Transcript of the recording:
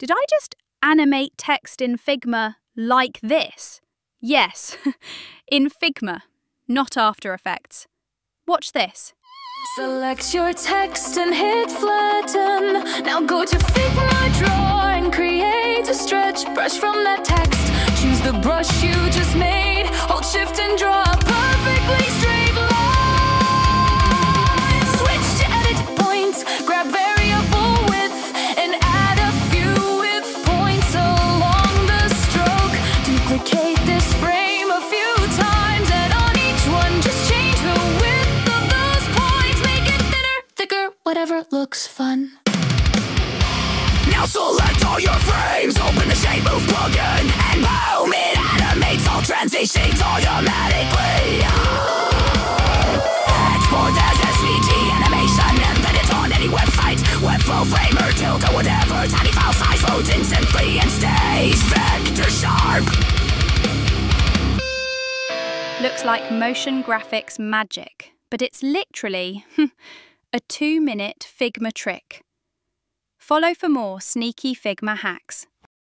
Did I just animate text in Figma like this? Yes, in Figma, not After Effects. Watch this. Select your text and hit flatten. Now go to Figma Draw and create a stretch brush from that text. Choose the brush you just made. Hold shift and draw whatever looks fun. Now select all your frames, open the shape move plugin, and boom, it animates all transitions automatically. Export as SVG animation, embed it on any website, Webflow Framer, Tilda, or whatever. Tiny file size loads instantly and stays vector sharp. Looks like motion graphics magic, but it's literally a two minute Figma trick. Follow for more sneaky Figma hacks.